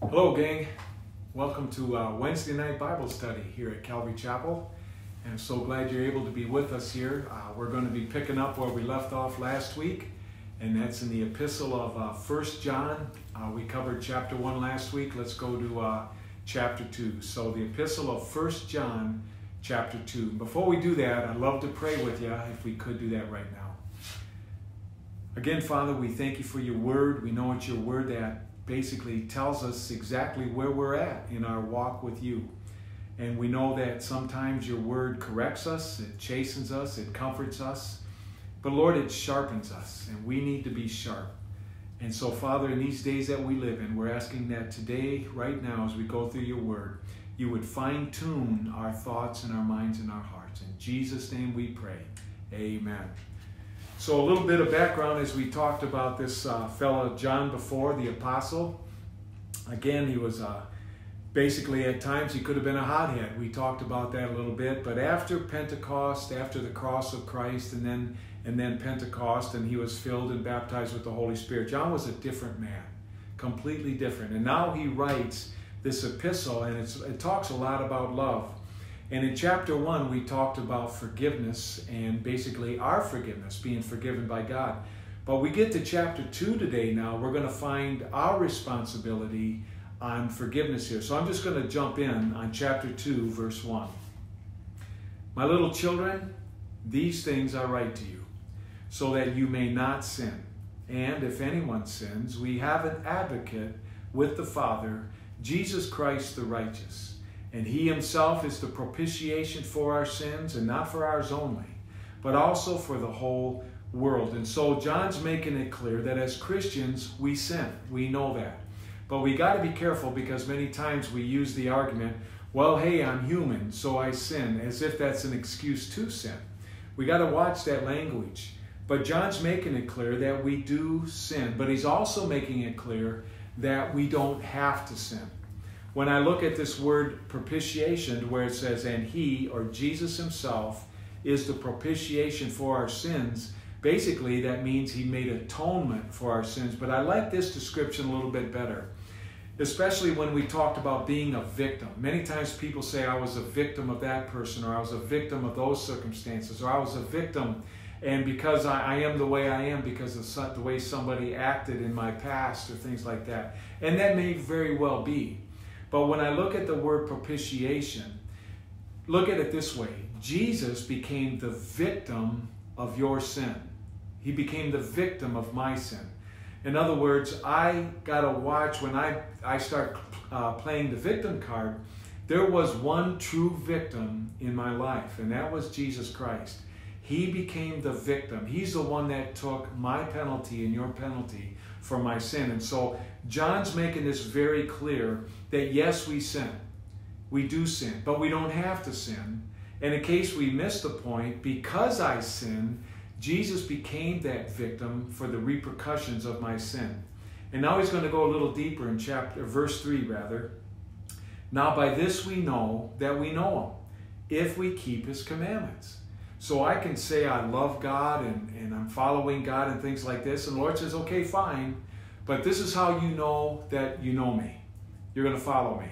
Hello, gang. Welcome to uh, Wednesday night Bible study here at Calvary Chapel. And I'm so glad you're able to be with us here. Uh, we're going to be picking up where we left off last week, and that's in the epistle of uh, 1 John. Uh, we covered chapter 1 last week. Let's go to uh, chapter 2. So, the epistle of 1 John, chapter 2. Before we do that, I'd love to pray with you if we could do that right now. Again, Father, we thank you for your word. We know it's your word that basically tells us exactly where we're at in our walk with you. And we know that sometimes your word corrects us, it chastens us, it comforts us. But Lord, it sharpens us, and we need to be sharp. And so, Father, in these days that we live in, we're asking that today, right now, as we go through your word, you would fine tune our thoughts and our minds and our hearts. In Jesus' name we pray. Amen. So, a little bit of background as we talked about this uh, fellow John before, the apostle. Again, he was uh, basically at times he could have been a hothead. We talked about that a little bit. But after Pentecost, after the cross of Christ, and then and then Pentecost, and he was filled and baptized with the Holy Spirit. John was a different man, completely different. And now he writes this epistle, and it talks a lot about love. And in chapter one, we talked about forgiveness and basically our forgiveness, being forgiven by God. But we get to chapter two today now, we're going to find our responsibility on forgiveness here. So I'm just going to jump in on chapter 2, verse 1. My little children, these things I write to you, so that you may not sin. And if anyone sins, we have an advocate with the Father, Jesus Christ the righteous. And he himself is the propitiation for our sins, and not for ours only, but also for the whole world. And so John's making it clear that as Christians, we sin. We know that. But we got to be careful because many times we use the argument, well, hey, I'm human, so I sin, as if that's an excuse to sin. We got to watch that language. But John's making it clear that we do sin, but he's also making it clear that we don't have to sin. When I look at this word propitiation, where it says, and he, or Jesus himself, is the propitiation for our sins, basically that means he made atonement for our sins. But I like this description a little bit better, especially when we talked about being a victim. Many times people say, I was a victim of that person, or I was a victim of those circumstances, or I was a victim. And because I, I am the way I am, because of the way somebody acted in my past, or things like that. And that may very well be. But when I look at the word propitiation, look at it this way Jesus became the victim of your sin, He became the victim of my sin. In other words, I got to watch when I, I start uh, playing the victim card, there was one true victim in my life, and that was Jesus Christ. He became the victim. He's the one that took my penalty and your penalty for my sin. And so John's making this very clear that yes, we sin. We do sin, but we don't have to sin. And in case we miss the point, because I sin, Jesus became that victim for the repercussions of my sin. And now he's going to go a little deeper in chapter verse 3 rather. Now by this we know that we know him, if we keep his commandments. So I can say I love God and, and I'm following God and things like this. And the Lord says, okay, fine. But this is how you know that you know me. You're going to follow me.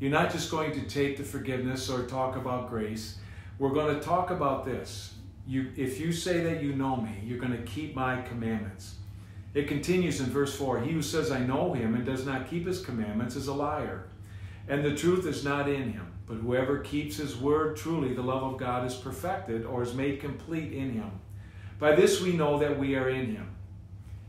You're not just going to take the forgiveness or talk about grace. We're going to talk about this. You, if you say that you know me, you're going to keep my commandments. It continues in verse 4 He who says, I know him and does not keep his commandments is a liar, and the truth is not in him. But whoever keeps his word, truly the love of God is perfected or is made complete in him. By this we know that we are in him.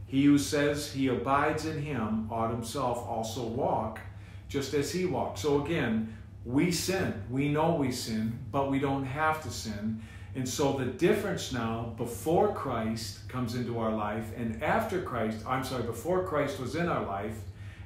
He who says he abides in him ought himself also walk just as he walked. So again, we sin. We know we sin, but we don't have to sin. And so the difference now, before Christ comes into our life and after Christ, I'm sorry, before Christ was in our life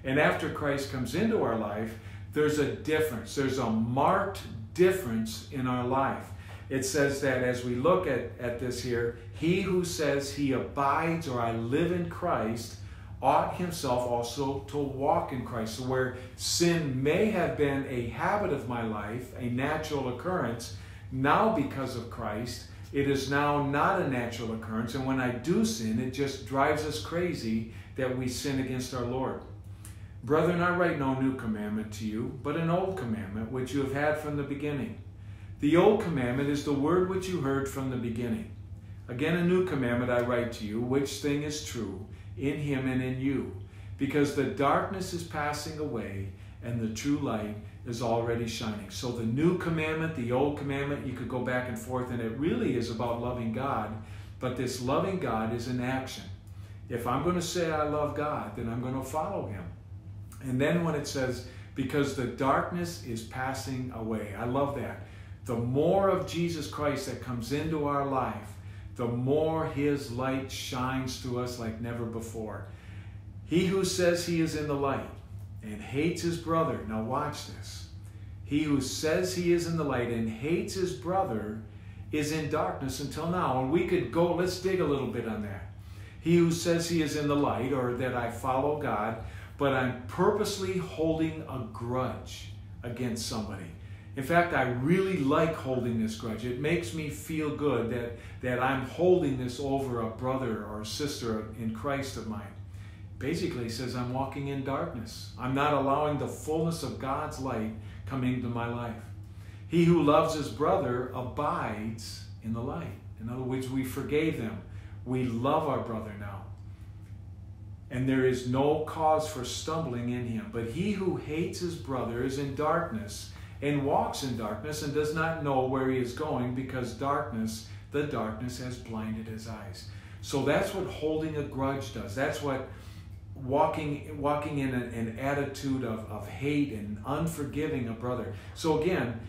and after Christ comes into our life, there's a difference. There's a marked difference in our life. It says that as we look at, at this here, he who says he abides or I live in Christ ought himself also to walk in Christ. So, where sin may have been a habit of my life, a natural occurrence, now because of Christ, it is now not a natural occurrence. And when I do sin, it just drives us crazy that we sin against our Lord. Brethren, I write no new commandment to you, but an old commandment which you have had from the beginning. The old commandment is the word which you heard from the beginning. Again, a new commandment I write to you, which thing is true, in him and in you, because the darkness is passing away and the true light is already shining. So, the new commandment, the old commandment, you could go back and forth, and it really is about loving God, but this loving God is in action. If I'm going to say I love God, then I'm going to follow him. And then when it says, because the darkness is passing away, I love that. The more of Jesus Christ that comes into our life, the more his light shines through us like never before. He who says he is in the light and hates his brother, now watch this. He who says he is in the light and hates his brother is in darkness until now. And we could go, let's dig a little bit on that. He who says he is in the light or that I follow God but I'm purposely holding a grudge against somebody. In fact, I really like holding this grudge. It makes me feel good that, that I'm holding this over a brother or a sister in Christ of mine. Basically, says I'm walking in darkness. I'm not allowing the fullness of God's light coming into my life. He who loves his brother abides in the light. In other words, we forgave them. We love our brother now and there is no cause for stumbling in him. But he who hates his brother is in darkness and walks in darkness and does not know where he is going because darkness, the darkness has blinded his eyes. So that's what holding a grudge does. That's what walking walking in an, an attitude of, of hate and unforgiving a brother. So again,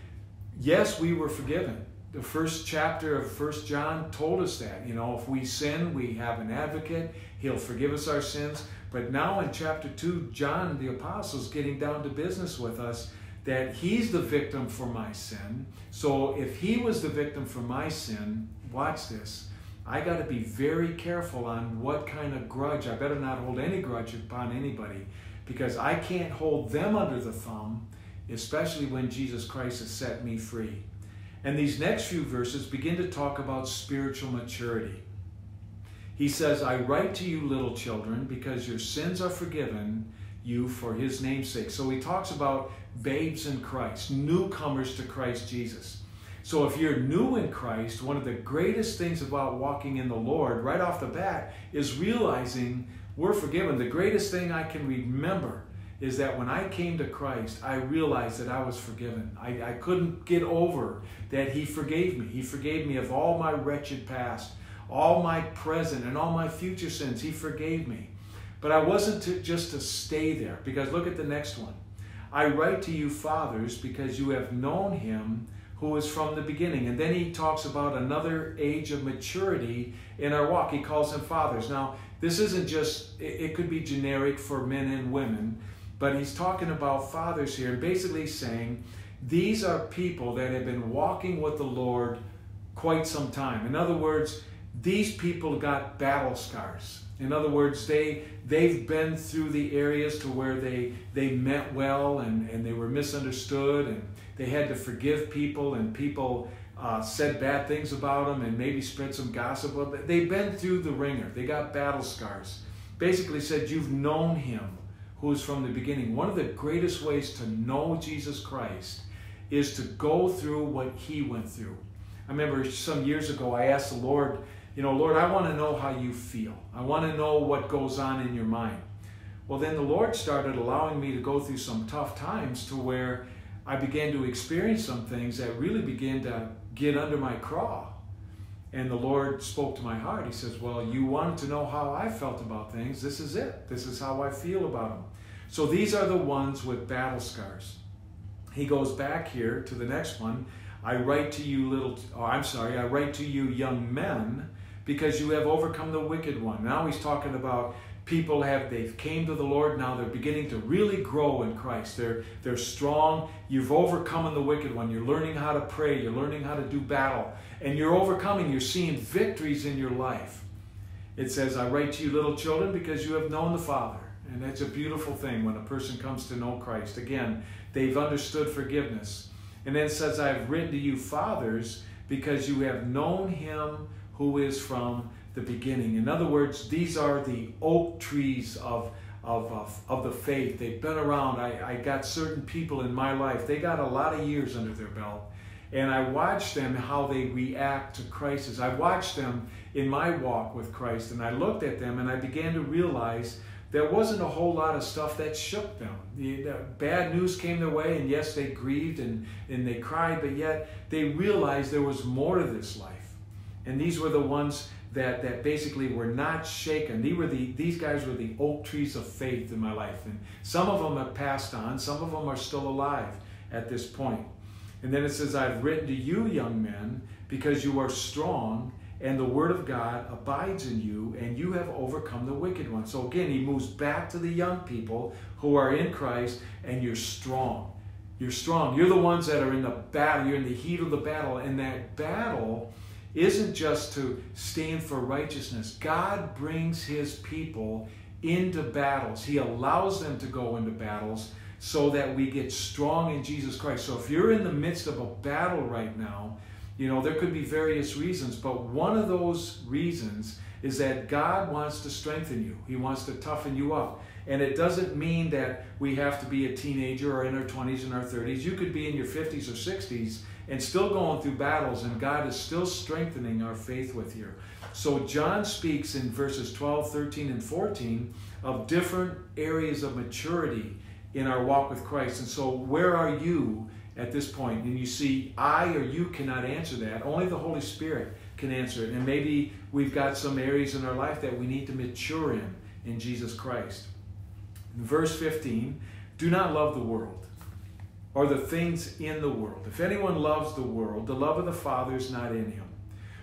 yes, we were forgiven the first chapter of First John told us that. You know, if we sin, we have an advocate. He'll forgive us our sins. But now in chapter 2, John the Apostle is getting down to business with us that he's the victim for my sin. So if he was the victim for my sin, watch this. I got to be very careful on what kind of grudge. I better not hold any grudge upon anybody because I can't hold them under the thumb, especially when Jesus Christ has set me free. And these next few verses begin to talk about spiritual maturity. He says, I write to you, little children, because your sins are forgiven you for his name's sake. So he talks about babes in Christ, newcomers to Christ Jesus. So if you're new in Christ, one of the greatest things about walking in the Lord right off the bat is realizing we're forgiven. The greatest thing I can remember is that when I came to Christ, I realized that I was forgiven. I, I couldn't get over that He forgave me. He forgave me of all my wretched past, all my present, and all my future sins. He forgave me. But I wasn't to, just to stay there, because look at the next one. I write to you, fathers, because you have known Him who is from the beginning. And then he talks about another age of maturity in our walk. He calls them fathers. Now, this isn't just, it could be generic for men and women, but he's talking about fathers here, basically saying these are people that have been walking with the Lord quite some time. In other words, these people got battle scars. In other words, they they've been through the areas to where they they meant well and, and they were misunderstood and they had to forgive people and people uh, said bad things about them and maybe spread some gossip. But they've been through the wringer. They got battle scars. Basically said you've known him who is from the beginning. One of the greatest ways to know Jesus Christ is to go through what he went through. I remember some years ago I asked the Lord, you know, Lord, I want to know how you feel. I want to know what goes on in your mind. Well, then the Lord started allowing me to go through some tough times to where I began to experience some things that really began to get under my craw. And the Lord spoke to my heart. He says, Well, you wanted to know how I felt about things. This is it. This is how I feel about them. So these are the ones with battle scars. He goes back here to the next one. I write to you, little, oh, I'm sorry, I write to you, young men, because you have overcome the wicked one. Now he's talking about people have they've came to the lord. Now they're beginning to really grow in christ. They're they're strong. You've overcome the wicked one. You're learning how to pray. You're learning how to do battle. And you're overcoming. You're seeing victories in your life. It says i write to you little children because you have known the father and that's a beautiful thing when a person comes to know christ again they've understood forgiveness and then says i've written to you fathers because you have known him who is from the beginning. In other words, these are the oak trees of, of, of, of the faith. They've been around. I, I got certain people in my life. They got a lot of years under their belt. And I watched them how they react to crisis. I watched them in my walk with Christ and I looked at them and I began to realize there wasn't a whole lot of stuff that shook them. The, the, bad news came their way, and yes, they grieved and, and they cried, but yet they realized there was more to this life. And these were the ones that, that basically were not shaken. These, were the, these guys were the oak trees of faith in my life. And some of them have passed on, some of them are still alive at this point. And then it says, I've written to you, young men, because you are strong and the word of God abides in you, and you have overcome the wicked one. So again, he moves back to the young people who are in Christ, and you're strong. You're strong. You're the ones that are in the battle. You're in the heat of the battle. And that battle isn't just to stand for righteousness. God brings his people into battles. He allows them to go into battles so that we get strong in Jesus Christ. So if you're in the midst of a battle right now, you know, there could be various reasons, but one of those reasons is that God wants to strengthen you. He wants to toughen you up. And it doesn't mean that we have to be a teenager or in our 20s and our 30s. You could be in your 50s or 60s and still going through battles, and God is still strengthening our faith with you. So, John speaks in verses 12, 13, and 14 of different areas of maturity in our walk with Christ. And so, where are you at this point. And you see, I or you cannot answer that. Only the Holy Spirit can answer it. And maybe we've got some areas in our life that we need to mature in in Jesus Christ. Verse 15, do not love the world or the things in the world. If anyone loves the world, the love of the Father is not in him.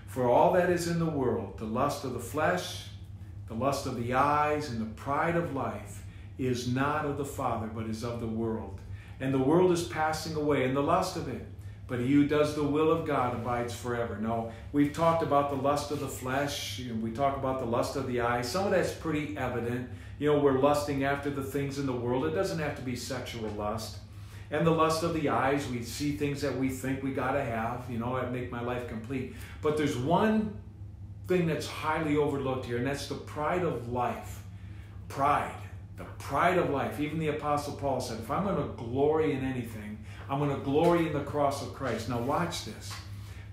For all that is in the world, the lust of the flesh, the lust of the eyes, and the pride of life, is not of the Father, but is of the world and the world is passing away and the lust of it. But he who does the will of God abides forever. No, we've talked about the lust of the flesh. and we talk about the lust of the eye. Some of that's pretty evident. You know, we're lusting after the things in the world. It doesn't have to be sexual lust. And the lust of the eyes, we see things that we think we got to have, you know, that make my life complete. But there's one thing that's highly overlooked here, and that's the pride of life. Pride the pride of life. Even the Apostle Paul said, if I'm going to glory in anything, I'm going to glory in the cross of Christ. Now, watch this.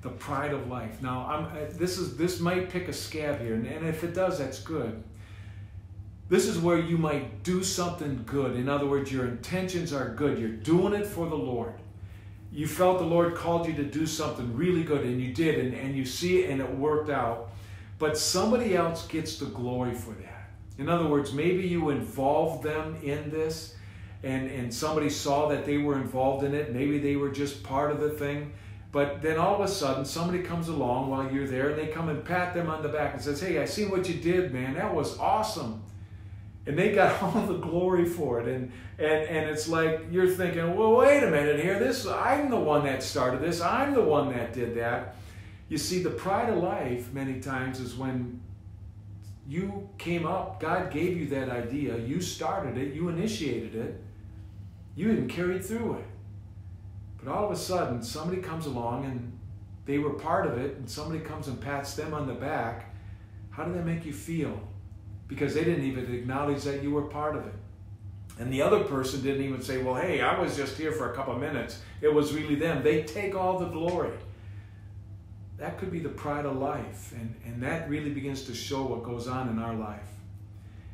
The pride of life. Now, I'm, uh, this is this might pick a scab here, and, if it does, that's good. This is where you might do something good. In other words, your intentions are good. You're doing it for the Lord. You felt the Lord called you to do something really good, and you did, and, and you see it, and it worked out. But somebody else gets the glory for that. In other words, maybe you involved them in this and, and somebody saw that they were involved in it. Maybe they were just part of the thing. But then all of a sudden, somebody comes along while you're there and they come and pat them on the back and says, Hey, I see what you did, man. That was awesome. And they got all the glory for it. And, and, and it's like you're thinking, Well, wait a minute here. This I'm the one that started this. I'm the one that did that. You see, the pride of life many times is when you came up, God gave you that idea, you started it, you initiated it, you even carried through it. But all of a sudden, somebody comes along and they were part of it, and somebody comes and pats them on the back. How did that make you feel? Because they didn't even acknowledge that you were part of it. And the other person didn't even say, Well, hey, I was just here for a couple of minutes. It was really them. They take all the glory that could be the pride of life. And, and that really begins to show what goes on in our life.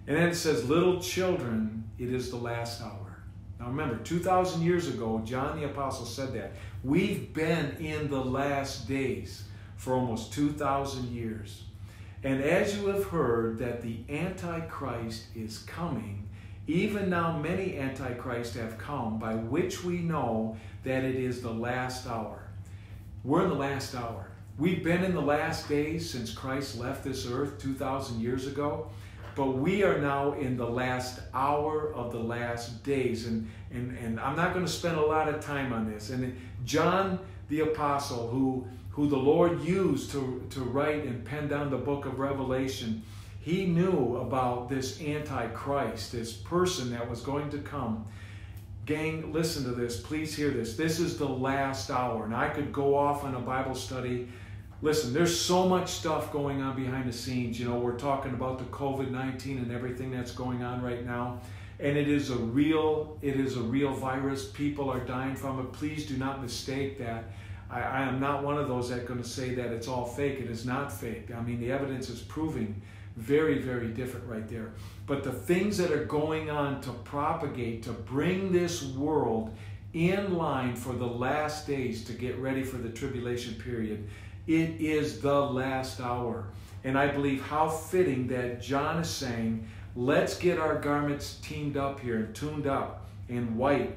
And then it says, Little children, it is the last hour. Now remember, 2,000 years ago, John the Apostle said that. We've been in the last days for almost 2,000 years. And as you have heard that the Antichrist is coming, even now many Antichrists have come, by which we know that it is the last hour. We're in the last hour. We've been in the last days since Christ left this earth 2,000 years ago, but we are now in the last hour of the last days. And, and, and I'm not going to spend a lot of time on this. And John the Apostle, who, who the Lord used to, to write and pen down the book of Revelation, he knew about this Antichrist, this person that was going to come. Gang, listen to this. Please hear this. This is the last hour. And I could go off on a Bible study Listen, there's so much stuff going on behind the scenes. You know, we're talking about the COVID 19 and everything that's going on right now. And it is a real, it is a real virus. People are dying from it. Please do not mistake that. I, I am not one of those that going to say that it's all fake. It is not fake. I mean, the evidence is proving very, very different right there. But the things that are going on to propagate, to bring this world in line for the last days to get ready for the tribulation period, it is the last hour. And I believe how fitting that John is saying, let's get our garments teamed up here and tuned up in white.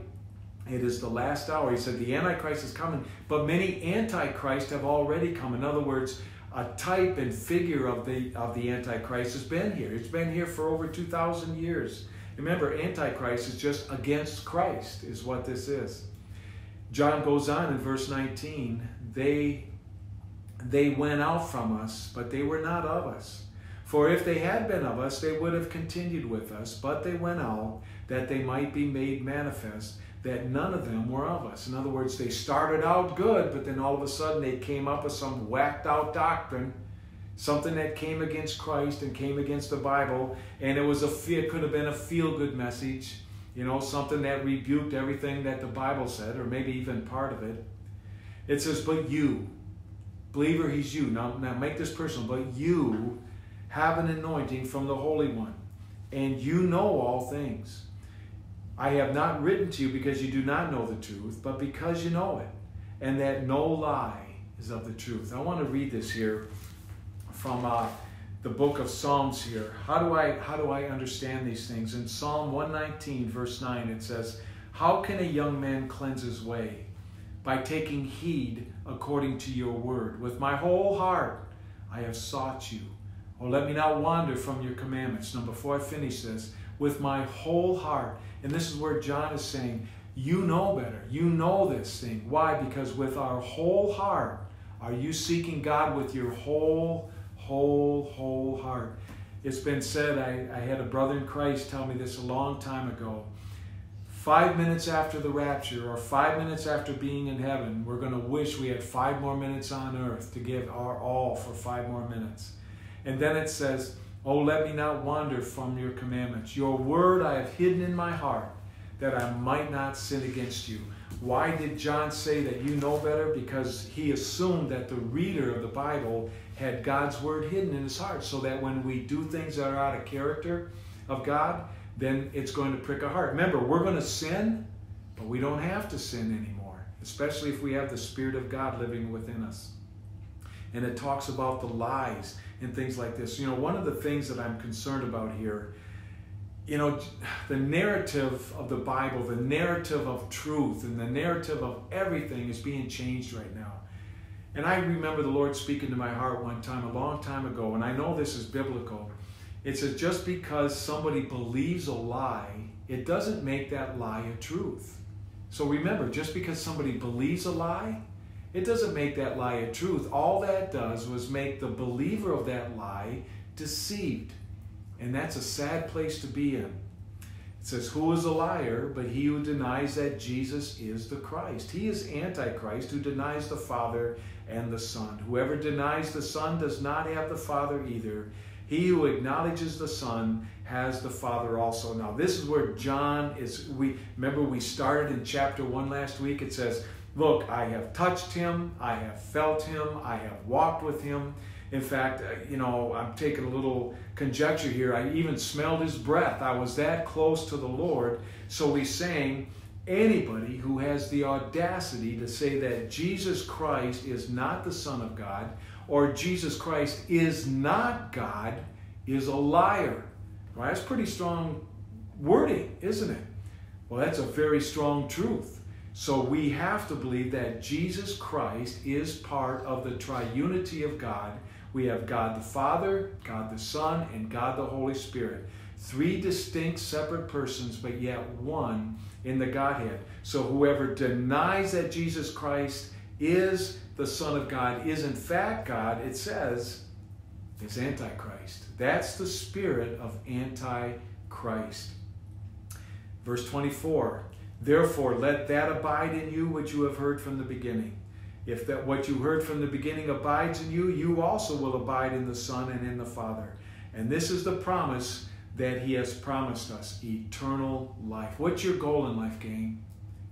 It is the last hour. He said the Antichrist is coming, but many Antichrist have already come. In other words, a type and figure of the of the Antichrist has been here. It's been here for over 2,000 years. Remember, Antichrist is just against Christ, is what this is. John goes on in verse 19, they they went out from us, but they were not of us. For if they had been of us, they would have continued with us, but they went out that they might be made manifest that none of them were of us. In other words, they started out good, but then all of a sudden they came up with some whacked out doctrine, something that came against Christ and came against the Bible, and it was a it could have been a feel good message, you know, something that rebuked everything that the Bible said, or maybe even part of it. It says, "But you, believer, he's you." Now, now make this personal. But you have an anointing from the Holy One, and you know all things. I have not written to you because you do not know the truth, but because you know it, and that no lie is of the truth. I want to read this here from uh, the book of Psalms here. How do I how do I understand these things? In Psalm 119, verse 9, it says, How can a young man cleanse his way? By taking heed according to your word. With my whole heart I have sought you. Oh, let me not wander from your commandments. Now, before I finish this, with my whole heart. And this is where John is saying, You know better. You know this thing. Why? Because with our whole heart, are you seeking God with your whole, whole, whole heart? It's been said, I, I had a brother in Christ tell me this a long time ago. Five minutes after the rapture, or five minutes after being in heaven, we're going to wish we had five more minutes on earth to give our all for five more minutes. And then it says, Oh, let me not wander from your commandments. Your word I have hidden in my heart that I might not sin against you. Why did John say that you know better? Because he assumed that the reader of the Bible had God's word hidden in his heart so that when we do things that are out of character of God, then it's going to prick our heart. Remember, we're going to sin, but we don't have to sin anymore, especially if we have the Spirit of God living within us. And it talks about the lies and things like this. You know, one of the things that I'm concerned about here, you know, the narrative of the Bible, the narrative of truth, and the narrative of everything is being changed right now. And I remember the Lord speaking to my heart one time, a long time ago, and I know this is biblical. It says, just because somebody believes a lie, it doesn't make that lie a truth. So remember, just because somebody believes a lie, it doesn't make that lie a truth. All that does was make the believer of that lie deceived. And that's a sad place to be in. It says, Who is a liar but he who denies that Jesus is the Christ? He is Antichrist who denies the Father and the Son. Whoever denies the Son does not have the Father either. He who acknowledges the Son has the Father also. Now, this is where John is. We remember we started in chapter one last week. It says, Look, I have touched him, I have felt him, I have walked with him. In fact, uh, you know, I'm taking a little conjecture here. I even smelled his breath. I was that close to the Lord. So he's saying, anybody who has the audacity to say that Jesus Christ is not the Son of God or Jesus Christ is not God is a liar. Well, that's pretty strong wording, isn't it? Well, that's a very strong truth. So we have to believe that Jesus Christ is part of the triunity of God. We have God the Father, God the Son, and God the Holy Spirit. Three distinct separate persons, but yet one in the Godhead. So whoever denies that Jesus Christ is the Son of God, is in fact God, it says, is Antichrist. That's the spirit of Antichrist. Verse 24 Therefore, let that abide in you which you have heard from the beginning. if that what you heard from the beginning abides in you, you also will abide in the Son and in the Father. And this is the promise that He has promised us eternal life. What's your goal in life, gang?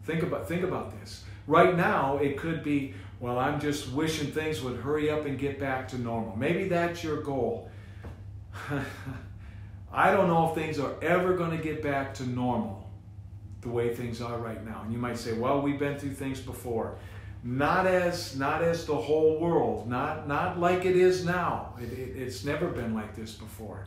Think about, think about this. Right now, it could be, well, I'm just wishing things would hurry up and get back to normal. Maybe that's your goal. I don't know if things are ever going to get back to normal the way things are right now. And you might say, well, we've been through things before. Not as not as the whole world not not like it is now. It, it, it's never been like this before.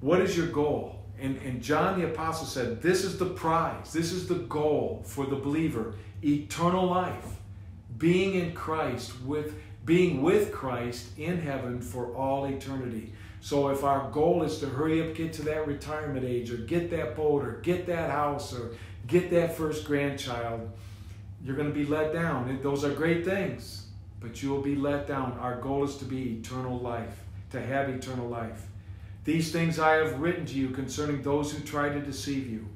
What is your goal? And, and john the apostle said this is the prize. This is the goal for the believer. Eternal life being in christ with being with christ in heaven for all eternity so if our goal is to hurry up get to that retirement age or get that boat or get that house or get that first grandchild you're going to be let down. Those are great things, but you will be let down. Our goal is to be eternal life, to have eternal life. These things I have written to you concerning those who try to deceive you.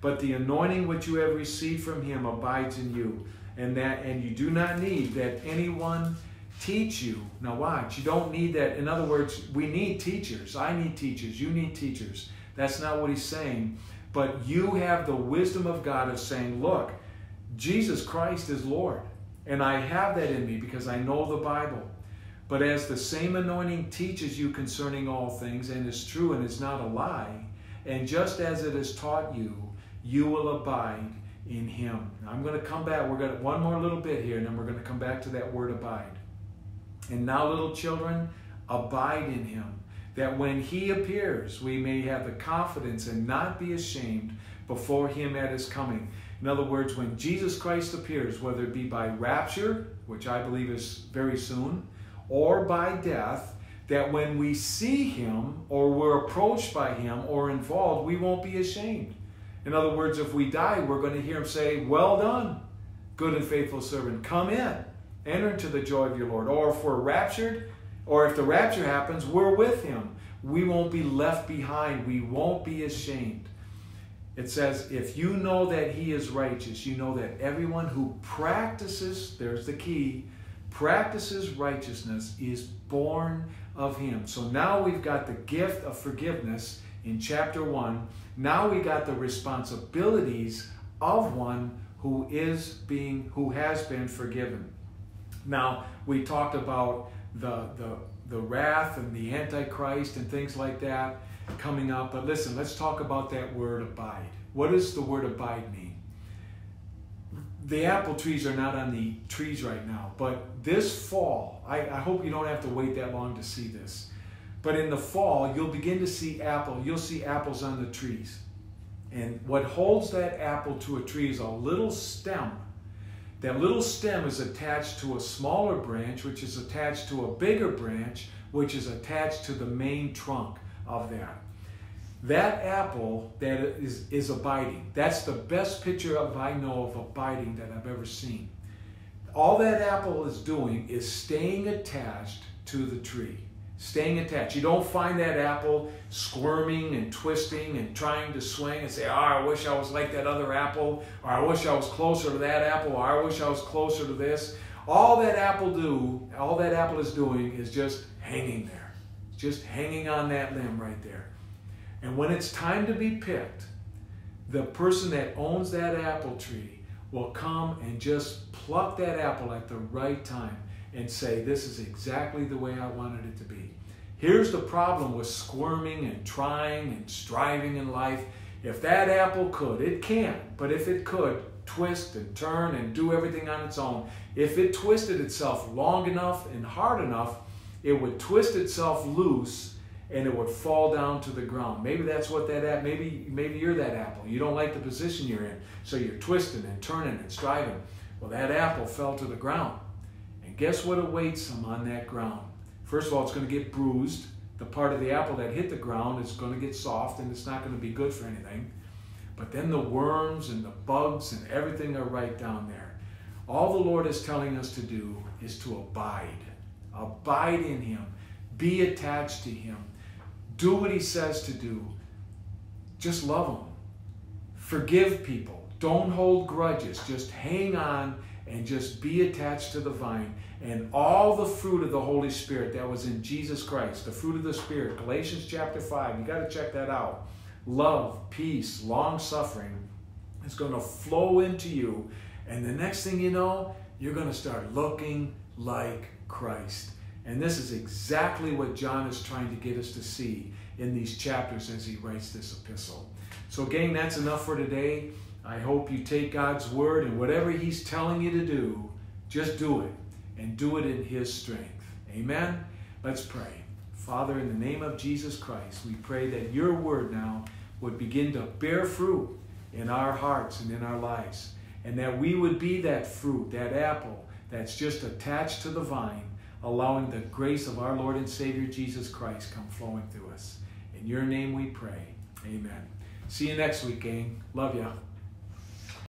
But the anointing which you have received from him abides in you, and that and you do not need that anyone teach you. Now watch, you don't need that. In other words, we need teachers. I need teachers. You need teachers. That's not what he's saying. But you have the wisdom of God of saying, look, Jesus Christ is Lord. And I have that in me because I know the Bible. But as the same anointing teaches you concerning all things and is true and is not a lie, and just as it has taught you, you will abide in him. Now, I'm going to come back. We're going to one more little bit here, and then we're going to come back to that word abide. And now, little children, abide in him, that when he appears, we may have the confidence and not be ashamed before him at his coming. In other words, when Jesus Christ appears, whether it be by rapture, which I believe is very soon, or by death, that when we see him or we're approached by him or involved, we won't be ashamed. In other words, if we die, we're going to hear him say, Well done, good and faithful servant. Come in, enter into the joy of your Lord. Or if we're raptured, or if the rapture happens, we're with him. We won't be left behind. We won't be ashamed. It says, if you know that he is righteous, you know that everyone who practices, there's the key, practices righteousness is born of him. So now we've got the gift of forgiveness in chapter 1. Now we got the responsibilities of one who is being who has been forgiven. Now, we talked about the the the wrath and the antichrist and things like that coming up. But listen, let's talk about that word abide. What does the word abide mean? The apple trees are not on the trees right now, but this fall, I, I hope you don't have to wait that long to see this. But in the fall, you'll begin to see apple. You'll see apples on the trees. And what holds that apple to a tree is a little stem. That little stem is attached to a smaller branch, which is attached to a bigger branch, which is attached to the main trunk of that. That apple that is, is abiding, that's the best picture of I know of abiding that I've ever seen. All that apple is doing is staying attached to the tree. Staying attached. You don't find that apple squirming and twisting and trying to swing and say, Oh, I wish I was like that other apple, or I wish I was closer to that apple, or I wish I was closer to this. All that apple do, all that apple is doing is just hanging there just hanging on that limb right there. And when it's time to be picked, the person that owns that apple tree will come and just pluck that apple at the right time and say, This is exactly the way I wanted it to be. Here's the problem with squirming and trying and striving in life. If that apple could, it can, but if it could, twist and turn and do everything on its own, if it twisted itself long enough and hard enough, it would twist itself loose and it would fall down to the ground. Maybe that's what that apple, maybe, maybe you're that apple. You don't like the position you're in, so you're twisting and turning and striving. Well, that apple fell to the ground. And guess what awaits them on that ground? First of all, it's going to get bruised. The part of the apple that hit the ground is going to get soft and it's not going to be good for anything. But then the worms and the bugs and everything are right down there. All the Lord is telling us to do is to abide. Abide in Him. Be attached to Him. Do what He says to do. Just love Him. Forgive people. Don't hold grudges. Just hang on and just be attached to the vine. And all the fruit of the Holy Spirit that was in Jesus Christ, the fruit of the Spirit, Galatians chapter 5, you got to check that out. Love, peace, long suffering is going to flow into you. And the next thing you know, you're going to start looking like Christ. And this is exactly what John is trying to get us to see in these chapters as he writes this epistle. So, gang, that's enough for today. I hope you take God's word and whatever He's telling you to do, just do it and do it in His strength. Amen? Let's pray. Father, in the name of Jesus Christ, we pray that your word now would begin to bear fruit in our hearts and in our lives, and that we would be that fruit, that apple that's just attached to the vine, allowing the grace of our Lord and Savior Jesus Christ come flowing through us. In your name we pray. Amen. See you next week, gang. Love ya.